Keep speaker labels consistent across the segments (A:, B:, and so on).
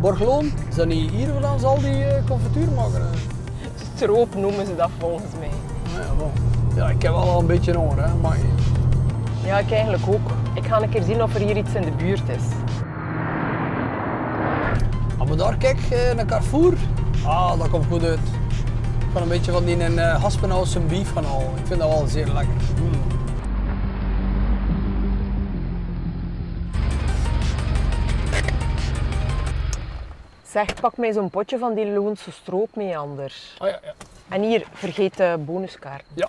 A: Borgloon, is dat niet hier waar ze al die uh, confituur maken?
B: Stroop noemen ze dat volgens mij.
A: Ja, bon. ja ik heb wel al een beetje honger, hè, maar...
B: Ja, ik eigenlijk ook. Ik ga een keer zien of er hier iets in de buurt is.
A: Als we daar kijk, naar Carrefour, ah, dat komt goed uit. Ik ga een beetje van die een beef gaan halen. Ik vind dat wel zeer lekker. Mm.
B: Zeg, pak mij zo'n potje van die Loonse stroop mee, Anders.
A: Oh ja, ja.
B: En hier, vergeet de bonuskaart.
A: Ja.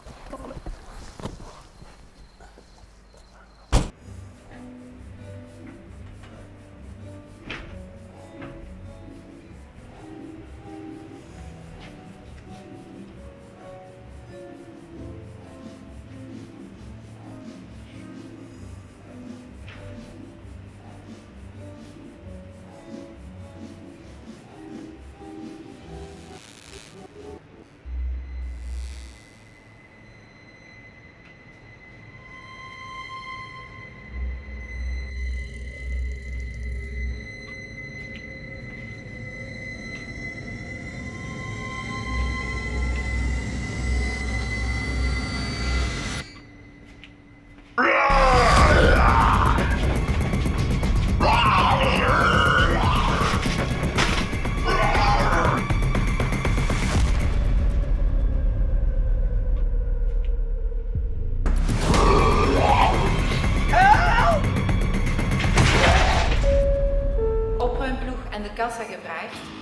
C: Wasser gereicht.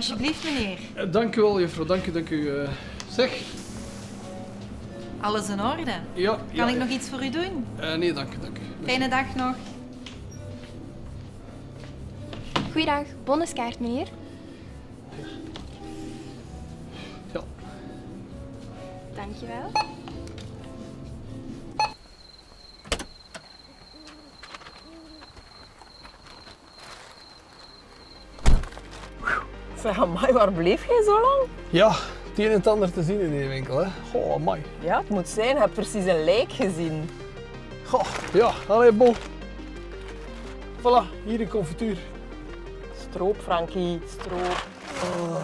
C: Alsjeblieft, meneer.
A: Uh, dank u wel, juffrouw. Dank u, dank u. Uh, zeg.
C: Alles in orde?
A: Ja.
C: Kan ik nog iets voor u doen?
A: Uh, nee, dank u, dank u.
C: Fijne dag nog.
D: Goeiedag, bonuskaart, meneer.
A: Ja.
D: Dankjewel.
B: Zeg, amai, waar bleef jij zo lang?
A: Ja, het een en het ander te zien in die winkel. Hè. Goh, amai.
B: Ja, het moet zijn. Je hebt precies een lijk gezien.
A: Goh, ja, allee, bo. Voilà, hier de confituur.
B: Stroop, Frankie, stroop.
A: Oh.